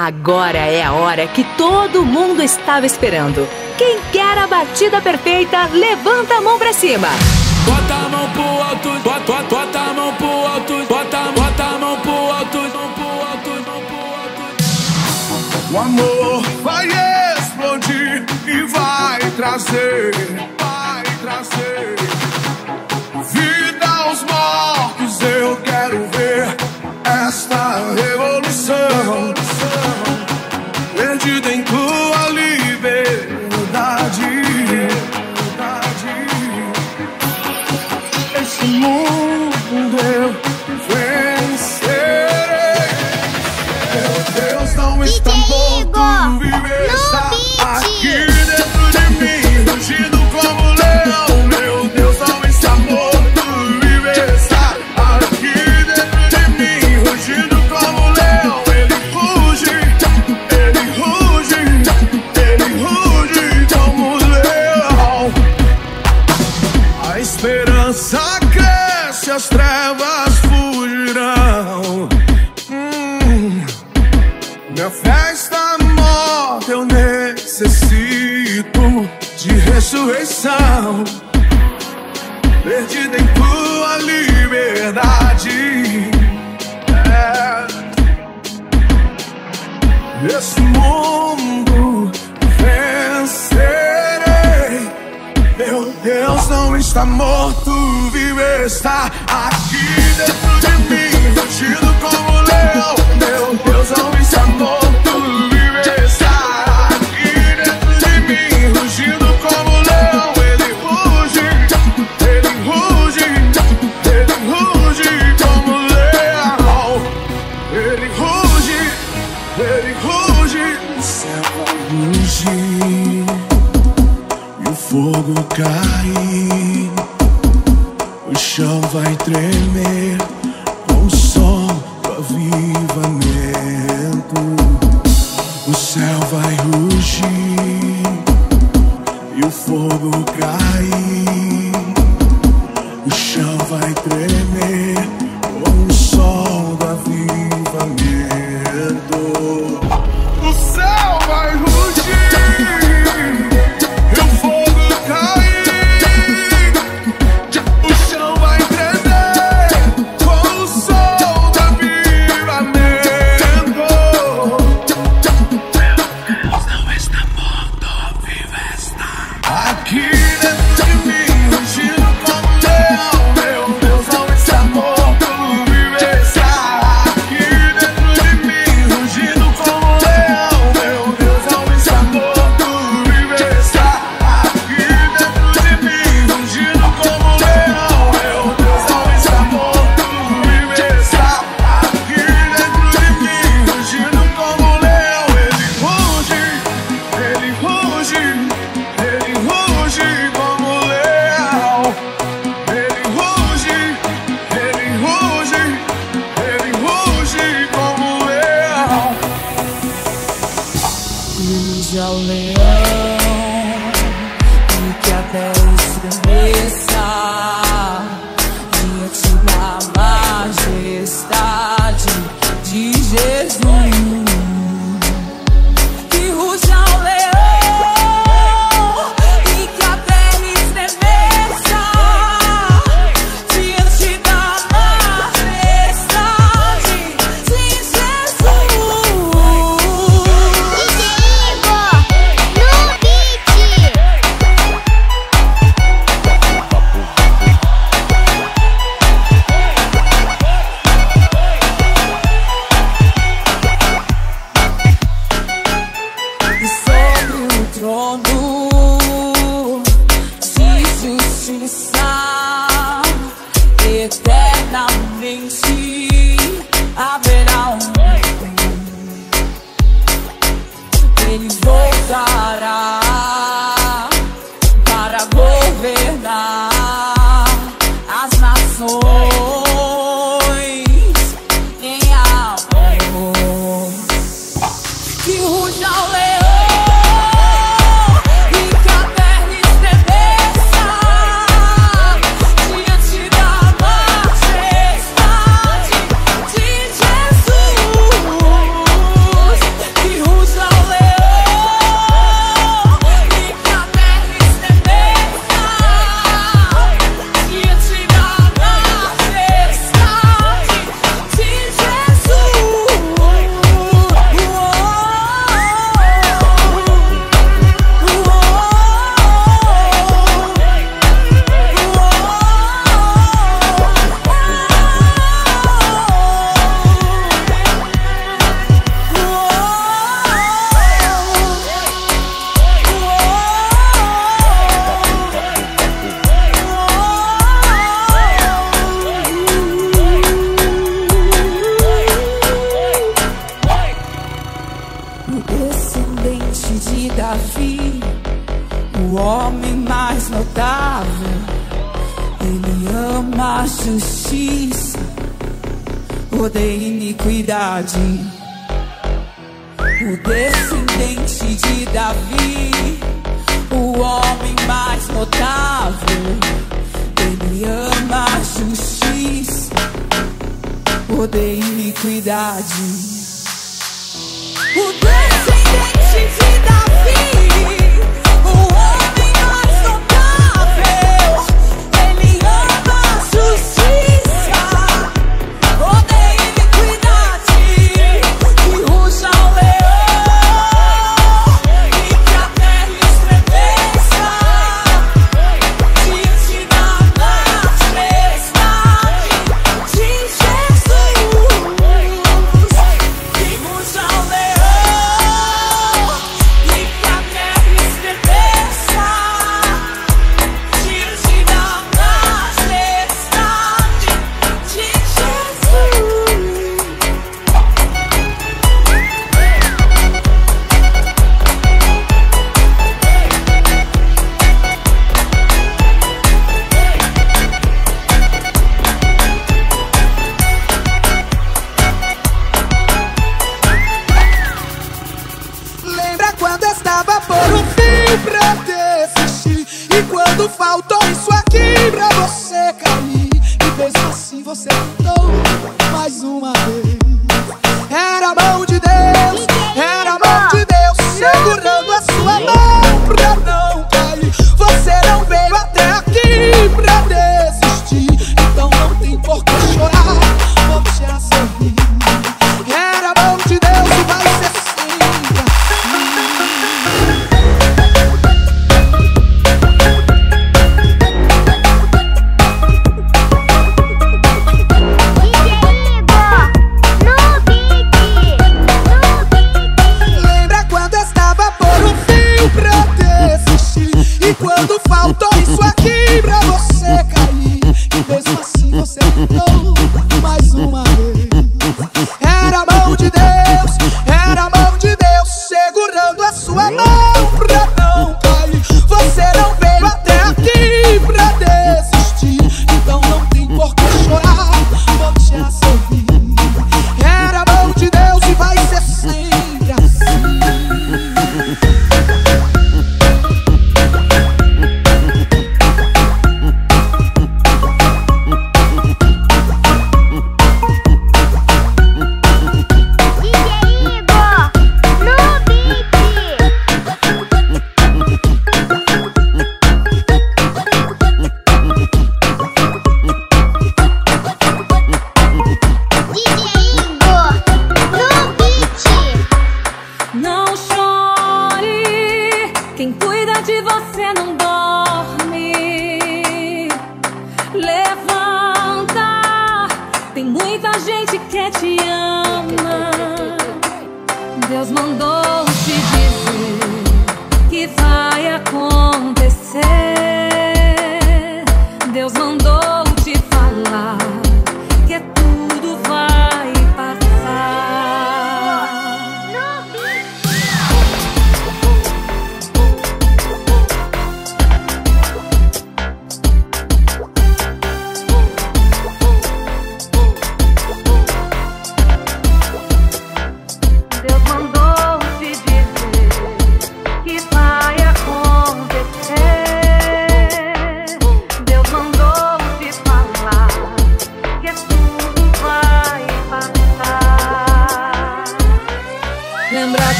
Agora é a hora que todo mundo estava esperando. Quem quer a batida perfeita, levanta a mão pra cima. Bota a mão pro alto, bota, bota, bota a mão pro alto, bota, bota a mão pro alto, mão pro alto, mão pro alto. O amor vai explodir e vai trazer head Seja o leão e que a terra estremeça e ative a majestade de Jesus. eternamente haverá um tempo. Ele voltará. Odeia iniquidade. O descendente de Davi,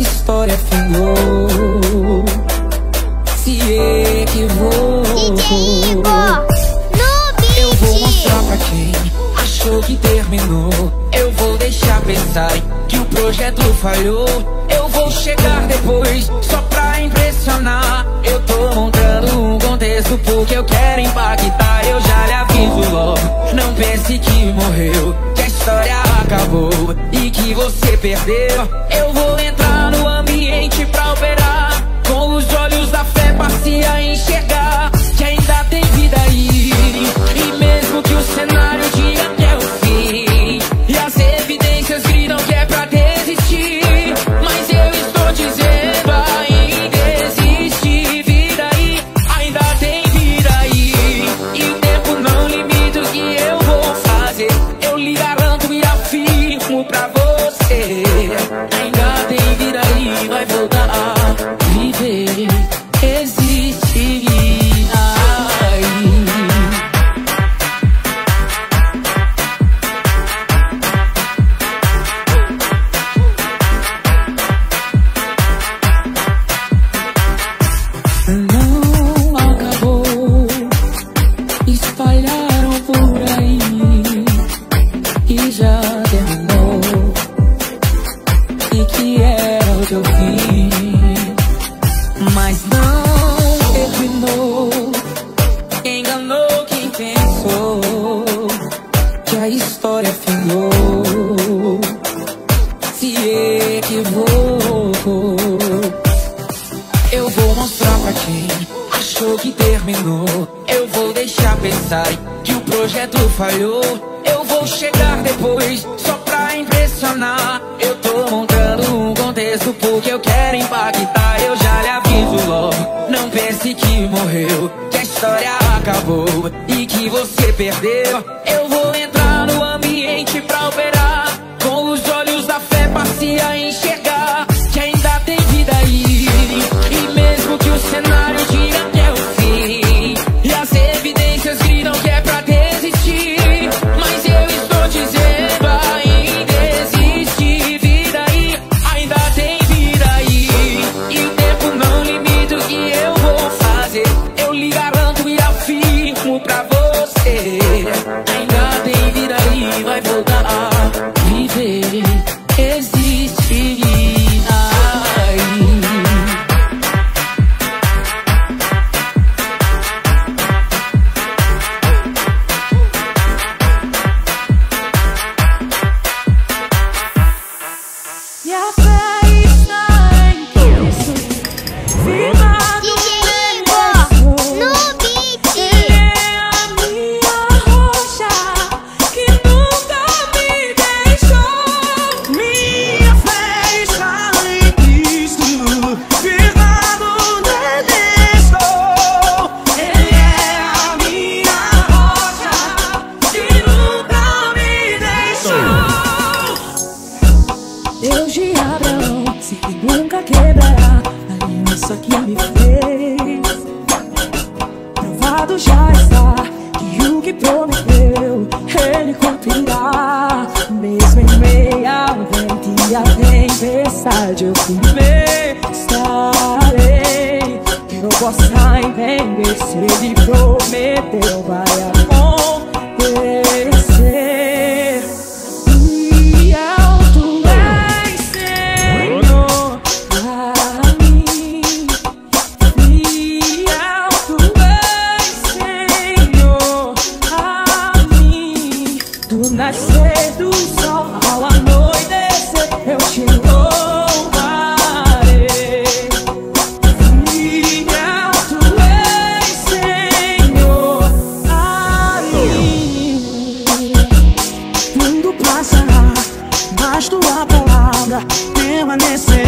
história findou se equivocou. Eu vou mostrar pra quem achou que terminou. Eu vou deixar pensar que o projeto falhou. Eu vou chegar depois só pra impressionar. Eu tô montando um contexto porque eu quero impactar. Eu já lhe aviso logo. Não pense que morreu, que a história acabou e que você perdeu. Eu vou entrar no ambiente pra operar. Com os olhos da fé, passe a enxergar pra achou que terminou. Eu vou deixar pensar que o projeto falhou. Eu vou chegar depois só pra impressionar. Eu tô montando um contexto porque eu quero impactar. Eu já lhe aviso logo. Não pense que morreu, que a história acabou e que você perdeu. Eu você: quebrará a aliança que me fez. Provado já está que o que prometeu, ele cumprirá. Mesmo em meio ao vento e à tempestade, eu firme estarei. Que não possa entender se ele prometeu, vai acontecer. Palavra